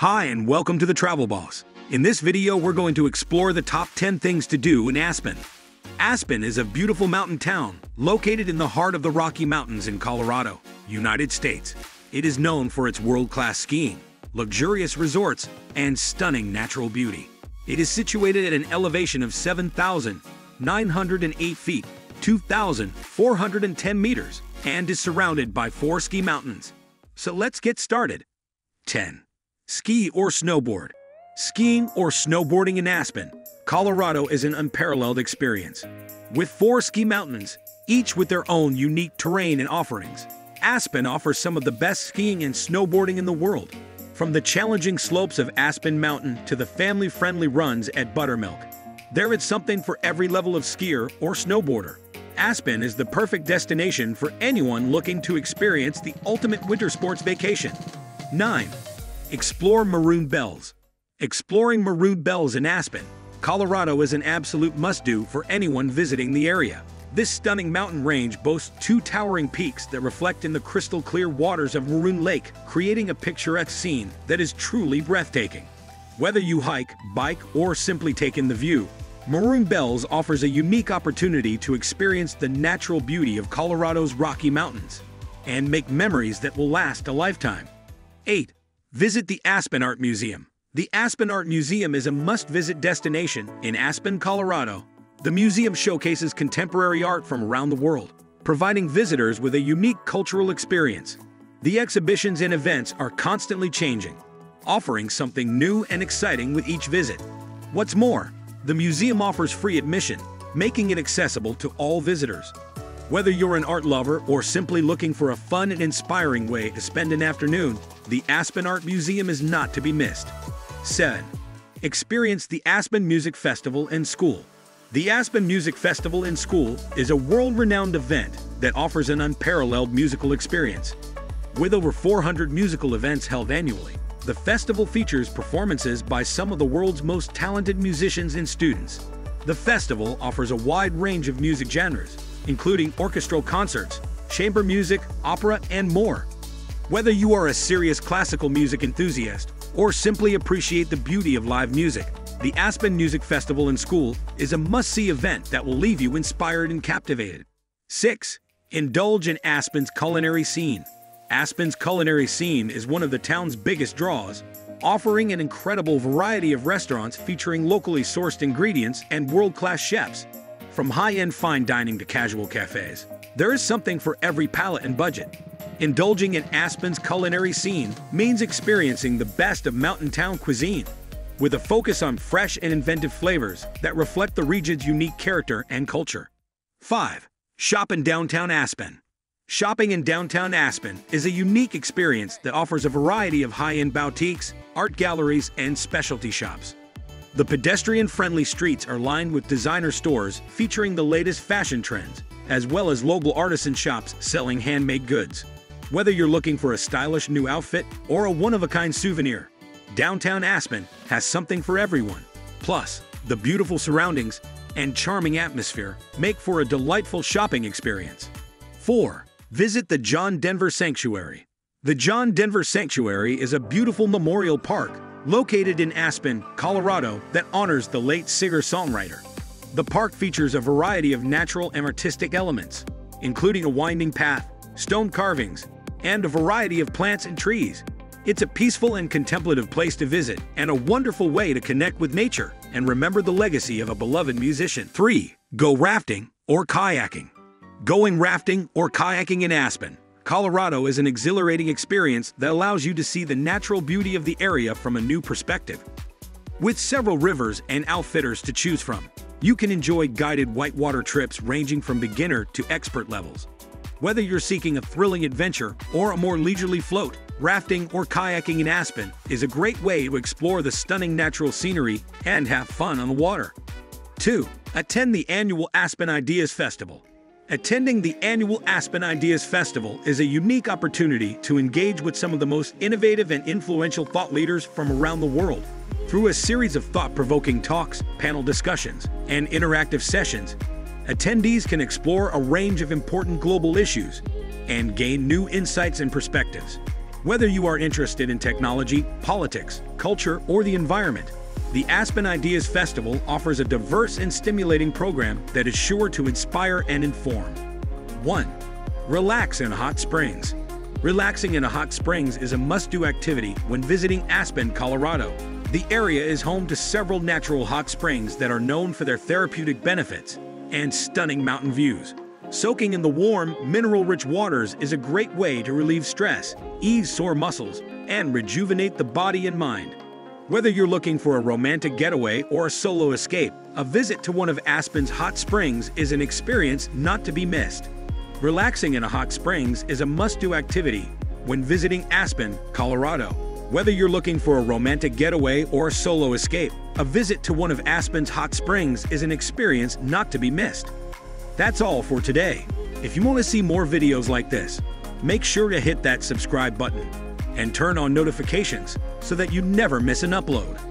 Hi and welcome to the Travel Boss. In this video, we're going to explore the top 10 things to do in Aspen. Aspen is a beautiful mountain town located in the heart of the Rocky Mountains in Colorado, United States. It is known for its world-class skiing, luxurious resorts, and stunning natural beauty. It is situated at an elevation of 7,908 feet, 2,410 meters, and is surrounded by four ski mountains. So let's get started. 10. Ski or snowboard. Skiing or snowboarding in Aspen, Colorado is an unparalleled experience. With four ski mountains, each with their own unique terrain and offerings, Aspen offers some of the best skiing and snowboarding in the world. From the challenging slopes of Aspen Mountain to the family-friendly runs at Buttermilk, there is something for every level of skier or snowboarder. Aspen is the perfect destination for anyone looking to experience the ultimate winter sports vacation. 9. Explore Maroon Bells. Exploring Maroon Bells in Aspen, Colorado is an absolute must-do for anyone visiting the area. This stunning mountain range boasts two towering peaks that reflect in the crystal clear waters of Maroon Lake, creating a picturesque scene that is truly breathtaking. Whether you hike, bike, or simply take in the view, Maroon Bells offers a unique opportunity to experience the natural beauty of Colorado's Rocky Mountains and make memories that will last a lifetime. 8. Visit the Aspen Art Museum. The Aspen Art Museum is a must-visit destination in Aspen, Colorado. The museum showcases contemporary art from around the world, providing visitors with a unique cultural experience. The exhibitions and events are constantly changing, offering something new and exciting with each visit. What's more, the museum offers free admission, making it accessible to all visitors. Whether you're an art lover or simply looking for a fun and inspiring way to spend an afternoon, the Aspen Art Museum is not to be missed. 7. Experience the Aspen Music Festival and School. The Aspen Music Festival in School is a world-renowned event that offers an unparalleled musical experience. With over 400 musical events held annually, the festival features performances by some of the world's most talented musicians and students. The festival offers a wide range of music genres, including orchestral concerts, chamber music, opera, and more. Whether you are a serious classical music enthusiast or simply appreciate the beauty of live music, the Aspen Music Festival in School is a must-see event that will leave you inspired and captivated. 6. Indulge in Aspen's culinary scene. Aspen's culinary scene is one of the town's biggest draws, offering an incredible variety of restaurants featuring locally sourced ingredients and world-class chefs. From high-end fine dining to casual cafes, there is something for every palate and budget. Indulging in Aspen's culinary scene means experiencing the best of mountain town cuisine, with a focus on fresh and inventive flavors that reflect the region's unique character and culture. 5. Shop in downtown Aspen. Shopping in downtown Aspen is a unique experience that offers a variety of high-end boutiques, art galleries, and specialty shops. The pedestrian-friendly streets are lined with designer stores featuring the latest fashion trends, as well as local artisan shops selling handmade goods. Whether you're looking for a stylish new outfit or a one-of-a-kind souvenir, downtown Aspen has something for everyone. Plus, the beautiful surroundings and charming atmosphere make for a delightful shopping experience. 4. Visit the John Denver Sanctuary. The John Denver Sanctuary is a beautiful memorial park located in Aspen, Colorado that honors the late singer-songwriter. The park features a variety of natural and artistic elements, including a winding path, stone carvings, and a variety of plants and trees. It's a peaceful and contemplative place to visit and a wonderful way to connect with nature and remember the legacy of a beloved musician. 3. Go rafting or kayaking. Going rafting or kayaking in Aspen, Colorado is an exhilarating experience that allows you to see the natural beauty of the area from a new perspective. With several rivers and outfitters to choose from, you can enjoy guided whitewater trips ranging from beginner to expert levels. Whether you're seeking a thrilling adventure or a more leisurely float, rafting or kayaking in Aspen is a great way to explore the stunning natural scenery and have fun on the water. 2. Attend the annual Aspen Ideas Festival. Attending the annual Aspen Ideas Festival is a unique opportunity to engage with some of the most innovative and influential thought leaders from around the world. Through a series of thought-provoking talks, panel discussions, and interactive sessions, attendees can explore a range of important global issues and gain new insights and perspectives. Whether you are interested in technology, politics, culture, or the environment, the Aspen Ideas Festival offers a diverse and stimulating program that is sure to inspire and inform. 1. Relax in hot springs. Relaxing in a hot springs is a must-do activity when visiting Aspen, Colorado. The area is home to several natural hot springs that are known for their therapeutic benefits and stunning mountain views. Soaking in the warm, mineral-rich waters is a great way to relieve stress, ease sore muscles, and rejuvenate the body and mind. Whether you're looking for a romantic getaway or a solo escape, a visit to one of Aspen's hot springs is an experience not to be missed. Relaxing in a hot springs is a must-do activity when visiting Aspen, Colorado. Whether you're looking for a romantic getaway or a solo escape, a visit to one of Aspen's hot springs is an experience not to be missed. That's all for today. If you want to see more videos like this, make sure to hit that subscribe button and turn on notifications so that you never miss an upload.